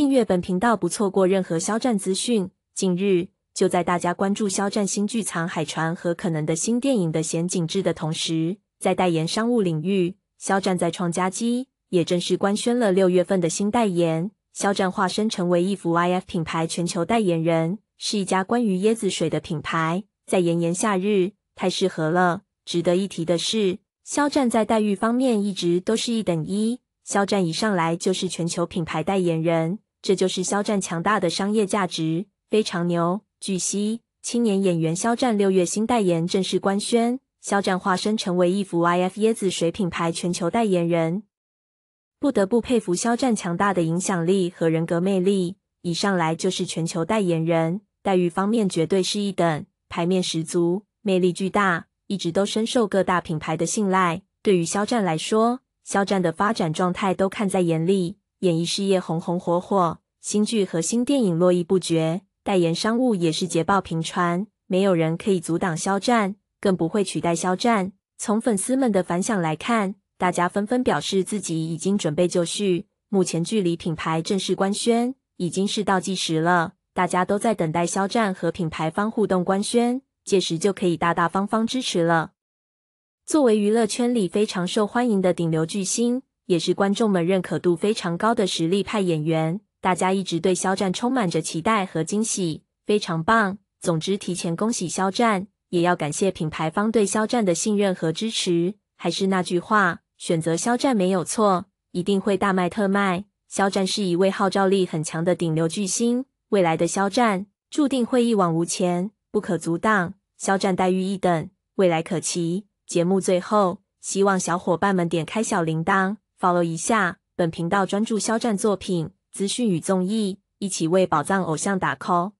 订阅本频道，不错过任何肖战资讯。近日，就在大家关注肖战新剧《藏海船》和可能的新电影的显景致的同时，在代言商务领域，肖战在创佳机也正式官宣了六月份的新代言。肖战化身成为一幅 IF 品牌全球代言人，是一家关于椰子水的品牌，在炎炎夏日太适合了。值得一提的是，肖战在待遇方面一直都是一等一。肖战一上来就是全球品牌代言人，这就是肖战强大的商业价值，非常牛。据悉，青年演员肖战六月新代言正式官宣，肖战化身成为一幅 IF 椰子水品牌全球代言人。不得不佩服肖战强大的影响力和人格魅力，一上来就是全球代言人，待遇方面绝对是一等，牌面十足，魅力巨大，一直都深受各大品牌的信赖。对于肖战来说，肖战的发展状态都看在眼里，演艺事业红红火火，新剧和新电影络绎不绝，代言商务也是捷报频传，没有人可以阻挡肖战，更不会取代肖战。从粉丝们的反响来看，大家纷纷表示自己已经准备就绪。目前距离品牌正式官宣已经是倒计时了，大家都在等待肖战和品牌方互动官宣，届时就可以大大方方支持了。作为娱乐圈里非常受欢迎的顶流巨星，也是观众们认可度非常高的实力派演员，大家一直对肖战充满着期待和惊喜，非常棒。总之，提前恭喜肖战，也要感谢品牌方对肖战的信任和支持。还是那句话，选择肖战没有错，一定会大卖特卖。肖战是一位号召力很强的顶流巨星，未来的肖战注定会一往无前，不可阻挡。肖战待遇一等，未来可期。节目最后，希望小伙伴们点开小铃铛，follow 一下本频道，专注肖战作品资讯与综艺，一起为宝藏偶像打 call。